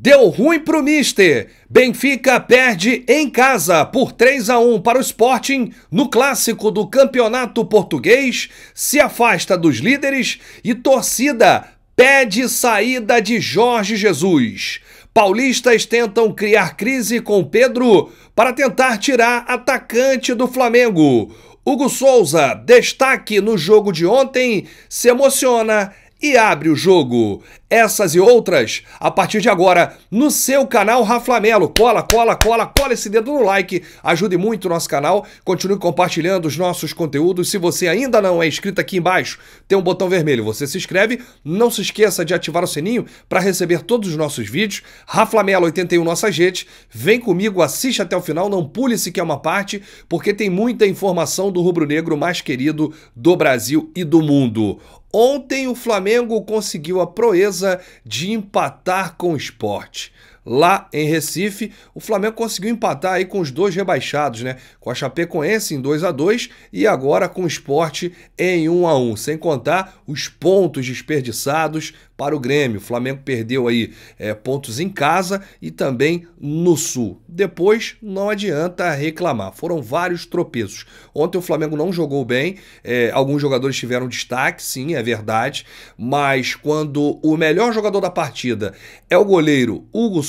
Deu ruim pro Mister. Benfica perde em casa por 3 a 1 para o Sporting no clássico do Campeonato Português, se afasta dos líderes e torcida pede saída de Jorge Jesus. Paulistas tentam criar crise com Pedro para tentar tirar atacante do Flamengo. Hugo Souza, destaque no jogo de ontem, se emociona e abre o jogo. Essas e outras a partir de agora no seu canal Raflamelo. Cola, cola, cola, cola esse dedo no like, ajude muito o nosso canal. Continue compartilhando os nossos conteúdos. Se você ainda não é inscrito aqui embaixo, tem um botão vermelho. Você se inscreve. Não se esqueça de ativar o sininho para receber todos os nossos vídeos. Raflamelo 81 nossa gente. Vem comigo, assiste até o final, não pule se quer uma parte, porque tem muita informação do rubro-negro mais querido do Brasil e do mundo. Ontem o Flamengo conseguiu a proeza de empatar com o esporte lá em Recife. O Flamengo conseguiu empatar aí com os dois rebaixados, né? Com a Chapecoense em 2 a 2 e agora com o Esporte em 1 a 1, sem contar os pontos desperdiçados para o Grêmio. O Flamengo perdeu aí é, pontos em casa e também no Sul. Depois não adianta reclamar. Foram vários tropeços. Ontem o Flamengo não jogou bem. É, alguns jogadores tiveram destaque, sim, é verdade. Mas quando o melhor jogador da partida é o goleiro Hugo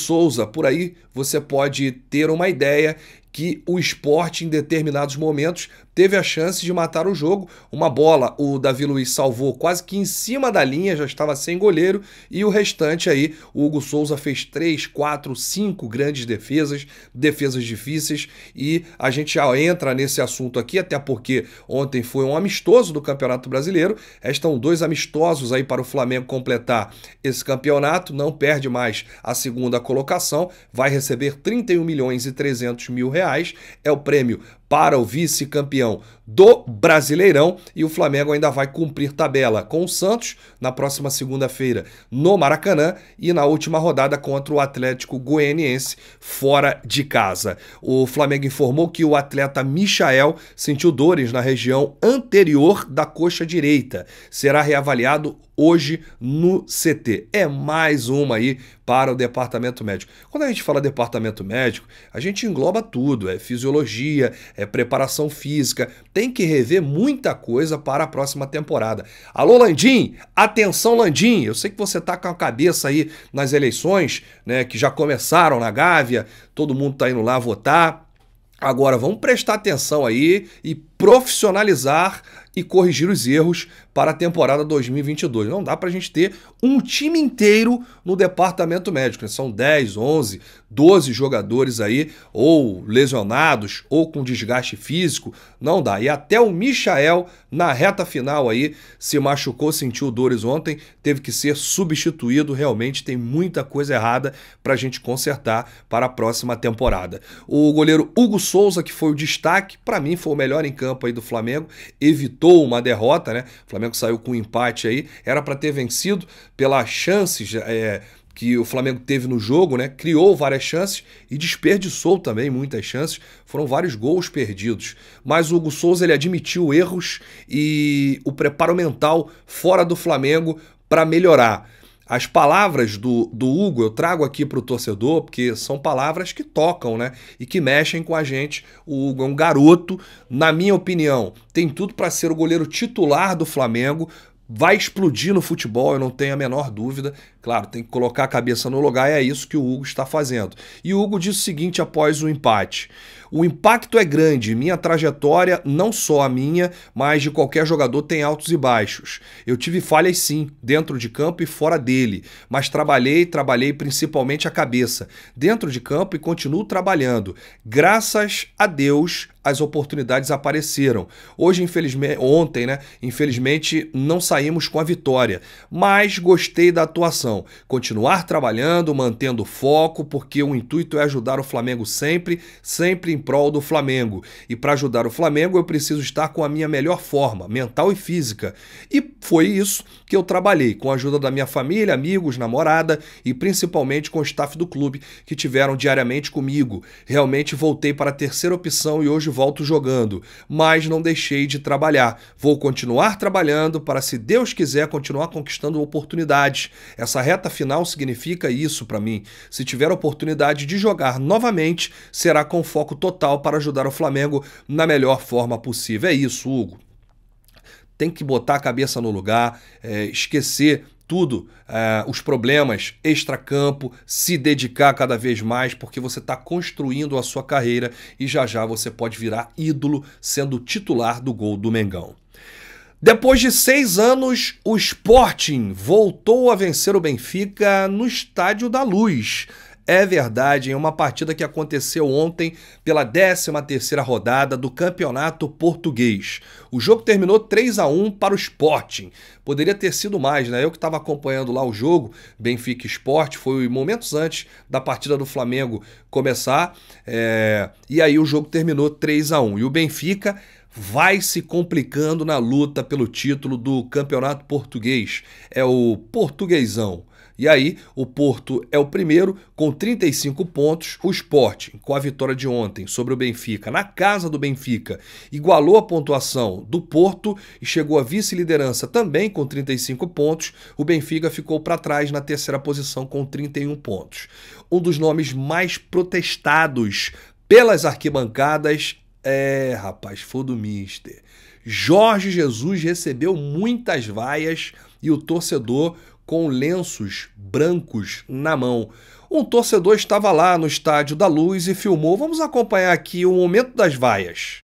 por aí você pode ter uma ideia que o esporte, em determinados momentos, teve a chance de matar o jogo. Uma bola, o Davi Luiz salvou quase que em cima da linha, já estava sem goleiro, e o restante aí, o Hugo Souza fez três, quatro, cinco grandes defesas, defesas difíceis, e a gente já entra nesse assunto aqui, até porque ontem foi um amistoso do Campeonato Brasileiro, estão dois amistosos aí para o Flamengo completar esse campeonato, não perde mais a segunda colocação, vai receber 31 milhões e 300 mil reais, é o prêmio para o vice-campeão do Brasileirão e o Flamengo ainda vai cumprir tabela com o Santos na próxima segunda-feira no Maracanã e na última rodada contra o Atlético Goianiense fora de casa. O Flamengo informou que o atleta Michael sentiu dores na região anterior da coxa direita. Será reavaliado hoje no CT. É mais uma aí para o departamento médico. Quando a gente fala departamento médico, a gente engloba tudo: é fisiologia, é preparação física, tem que rever muita coisa para a próxima temporada. Alô, Landim! Atenção, Landim! Eu sei que você está com a cabeça aí nas eleições, né, que já começaram na Gávea, todo mundo está indo lá votar. Agora, vamos prestar atenção aí e profissionalizar e corrigir os erros para a temporada 2022. Não dá para a gente ter um time inteiro no departamento médico. Né? São 10, 11, 12 jogadores aí, ou lesionados, ou com desgaste físico. Não dá. E até o Michael, na reta final aí, se machucou, sentiu dores ontem, teve que ser substituído. Realmente tem muita coisa errada para a gente consertar para a próxima temporada. O goleiro Hugo Souza, que foi o destaque, para mim foi o melhor em campo campo aí do Flamengo, evitou uma derrota, né? O Flamengo saiu com um empate aí, era para ter vencido pelas chances é, que o Flamengo teve no jogo, né? Criou várias chances e desperdiçou também muitas chances. Foram vários gols perdidos. Mas o Hugo Souza ele admitiu erros e o preparo mental fora do Flamengo para melhorar. As palavras do, do Hugo eu trago aqui para o torcedor, porque são palavras que tocam, né? E que mexem com a gente. O Hugo é um garoto, na minha opinião, tem tudo para ser o goleiro titular do Flamengo. Vai explodir no futebol, eu não tenho a menor dúvida. Claro, tem que colocar a cabeça no lugar e é isso que o Hugo está fazendo. E o Hugo disse o seguinte após o empate: o impacto é grande, minha trajetória, não só a minha, mas de qualquer jogador, tem altos e baixos. Eu tive falhas sim, dentro de campo e fora dele, mas trabalhei, trabalhei principalmente a cabeça, dentro de campo e continuo trabalhando. Graças a Deus, as oportunidades apareceram. Hoje, infelizmente, ontem, né? Infelizmente, não saímos com a vitória, mas gostei da atuação continuar trabalhando, mantendo foco, porque o intuito é ajudar o Flamengo sempre, sempre em prol do Flamengo. E para ajudar o Flamengo, eu preciso estar com a minha melhor forma, mental e física. E foi isso que eu trabalhei, com a ajuda da minha família, amigos, namorada e principalmente com o staff do clube que tiveram diariamente comigo. Realmente voltei para a terceira opção e hoje volto jogando, mas não deixei de trabalhar. Vou continuar trabalhando para, se Deus quiser, continuar conquistando oportunidades. Essa essa reta final significa isso para mim. Se tiver oportunidade de jogar novamente, será com foco total para ajudar o Flamengo na melhor forma possível. É isso, Hugo. Tem que botar a cabeça no lugar, é, esquecer tudo, é, os problemas extra-campo, se dedicar cada vez mais, porque você está construindo a sua carreira e já já você pode virar ídolo sendo titular do gol do Mengão. Depois de seis anos, o Sporting voltou a vencer o Benfica no Estádio da Luz. É verdade, em uma partida que aconteceu ontem pela 13ª rodada do Campeonato Português. O jogo terminou 3 a 1 para o Sporting. Poderia ter sido mais, né? Eu que estava acompanhando lá o jogo, Benfica Sport, foi momentos antes da partida do Flamengo começar, é... e aí o jogo terminou 3 a 1 E o Benfica vai se complicando na luta pelo título do Campeonato Português. É o Portuguesão. E aí, o Porto é o primeiro com 35 pontos. O Sport, com a vitória de ontem sobre o Benfica, na casa do Benfica, igualou a pontuação do Porto e chegou à vice-liderança também com 35 pontos. O Benfica ficou para trás na terceira posição com 31 pontos. Um dos nomes mais protestados pelas arquibancadas é, rapaz, foi do Mister. Jorge Jesus recebeu muitas vaias e o torcedor com lenços brancos na mão. Um torcedor estava lá no Estádio da Luz e filmou. Vamos acompanhar aqui o momento das vaias.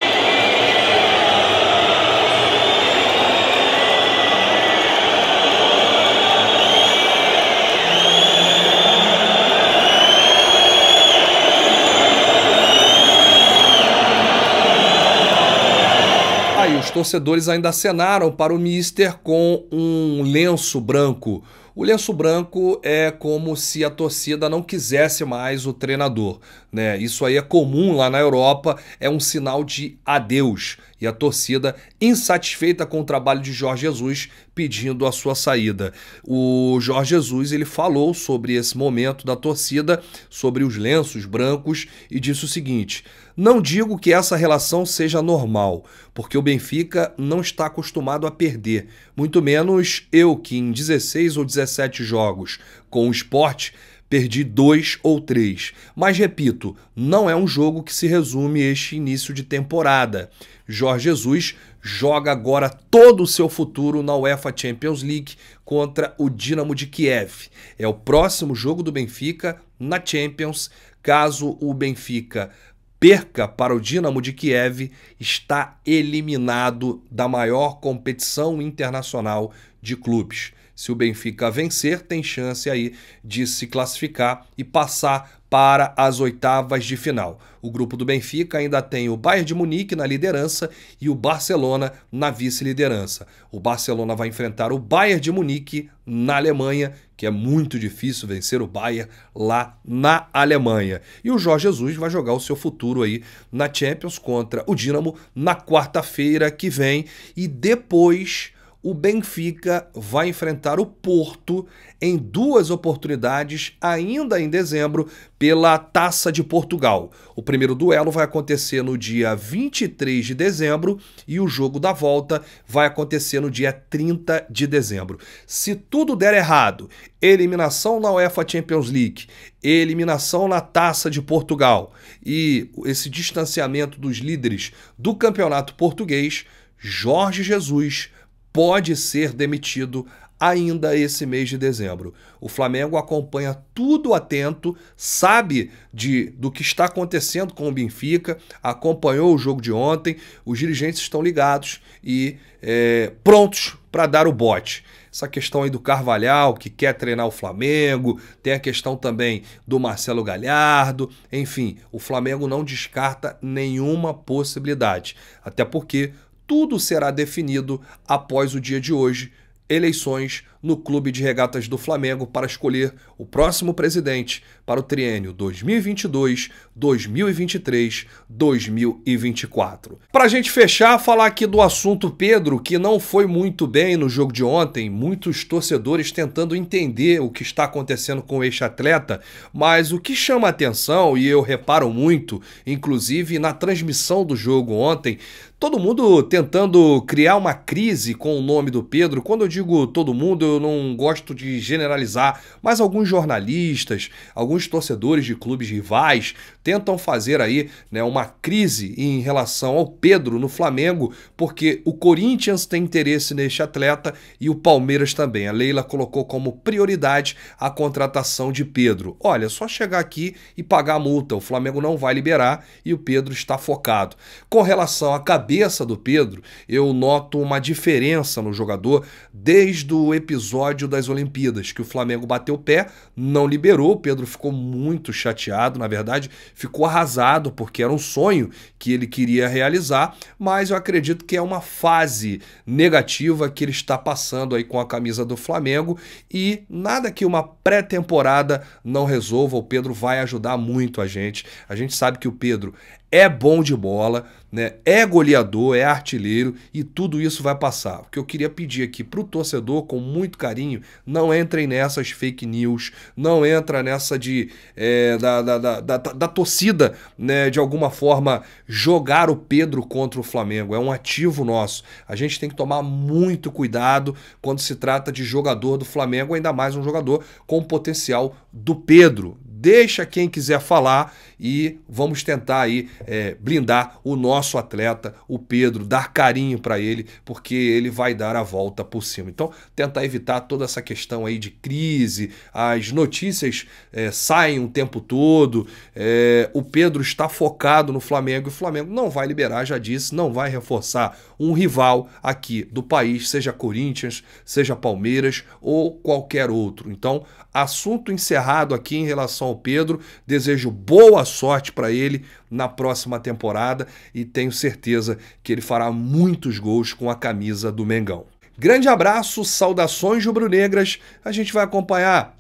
os torcedores ainda acenaram para o Mister com um lenço branco. O lenço branco é como se a torcida não quisesse mais o treinador. Né? Isso aí é comum lá na Europa, é um sinal de adeus. E a torcida, insatisfeita com o trabalho de Jorge Jesus, pedindo a sua saída. O Jorge Jesus ele falou sobre esse momento da torcida, sobre os lenços brancos, e disse o seguinte: não digo que essa relação seja normal, porque o Benfica não está acostumado a perder, muito menos eu que em 16 ou 17 jogos com o esporte perdi dois ou três. Mas repito, não é um jogo que se resume este início de temporada. Jorge Jesus joga agora todo o seu futuro na UEFA Champions League contra o Dinamo de Kiev. É o próximo jogo do Benfica na Champions. Caso o Benfica perca para o Dinamo de Kiev, está eliminado da maior competição internacional de clubes. Se o Benfica vencer, tem chance aí de se classificar e passar para as oitavas de final. O grupo do Benfica ainda tem o Bayern de Munique na liderança e o Barcelona na vice-liderança. O Barcelona vai enfrentar o Bayern de Munique na Alemanha, que é muito difícil vencer o Bayern lá na Alemanha. E o Jorge Jesus vai jogar o seu futuro aí na Champions contra o Dinamo na quarta-feira que vem e depois o Benfica vai enfrentar o Porto em duas oportunidades, ainda em dezembro, pela Taça de Portugal. O primeiro duelo vai acontecer no dia 23 de dezembro e o jogo da volta vai acontecer no dia 30 de dezembro. Se tudo der errado, eliminação na UEFA Champions League, eliminação na Taça de Portugal e esse distanciamento dos líderes do campeonato português, Jorge Jesus pode ser demitido ainda esse mês de dezembro. O Flamengo acompanha tudo atento, sabe de do que está acontecendo com o Benfica, acompanhou o jogo de ontem, os dirigentes estão ligados e é, prontos para dar o bote. Essa questão aí do Carvalhal, que quer treinar o Flamengo, tem a questão também do Marcelo Galhardo, enfim, o Flamengo não descarta nenhuma possibilidade. Até porque tudo será definido após o dia de hoje, eleições no Clube de Regatas do Flamengo para escolher o próximo presidente para o triênio 2022, 2023, 2024. Para a gente fechar, falar aqui do assunto Pedro, que não foi muito bem no jogo de ontem, muitos torcedores tentando entender o que está acontecendo com o ex-atleta, mas o que chama atenção, e eu reparo muito, inclusive na transmissão do jogo ontem, todo mundo tentando criar uma crise com o nome do Pedro. Quando eu digo todo mundo, eu não gosto de generalizar, mas alguns jornalistas, alguns torcedores de clubes rivais tentam fazer aí né, uma crise em relação ao Pedro no Flamengo, porque o Corinthians tem interesse neste atleta e o Palmeiras também. A Leila colocou como prioridade a contratação de Pedro. Olha, só chegar aqui e pagar a multa, o Flamengo não vai liberar e o Pedro está focado. Com relação à cabeça do Pedro, eu noto uma diferença no jogador desde o episódio das Olimpíadas, que o Flamengo bateu o pé, não liberou, o Pedro ficou muito chateado, na verdade, ficou arrasado porque era um sonho que ele queria realizar, mas eu acredito que é uma fase negativa que ele está passando aí com a camisa do Flamengo e nada que uma pré-temporada não resolva, o Pedro vai ajudar muito a gente. A gente sabe que o Pedro é bom de bola, né? é goleador, é artilheiro e tudo isso vai passar. O que eu queria pedir aqui para o torcedor, com muito carinho, não entrem nessas fake news, não entra nessa de é, da, da, da, da, da torcida, né, de alguma forma, jogar o Pedro contra o Flamengo. É um ativo nosso. A gente tem que tomar muito cuidado quando se trata de jogador do Flamengo, ainda mais um jogador com potencial do Pedro, deixa quem quiser falar e vamos tentar aí é, blindar o nosso atleta, o Pedro, dar carinho para ele, porque ele vai dar a volta por cima. Então, tentar evitar toda essa questão aí de crise, as notícias é, saem o tempo todo, é, o Pedro está focado no Flamengo e o Flamengo não vai liberar, já disse, não vai reforçar um rival aqui do país, seja Corinthians, seja Palmeiras ou qualquer outro. Então, assunto encerrado aqui em relação ao Pedro. Desejo boa sorte para ele na próxima temporada e tenho certeza que ele fará muitos gols com a camisa do Mengão. Grande abraço, saudações rubro-negras. A gente vai acompanhar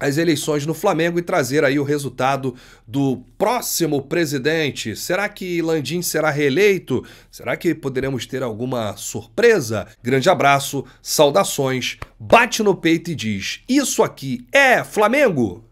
as eleições no Flamengo e trazer aí o resultado do próximo presidente. Será que Landim será reeleito? Será que poderemos ter alguma surpresa? Grande abraço, saudações, bate no peito e diz: Isso aqui é Flamengo!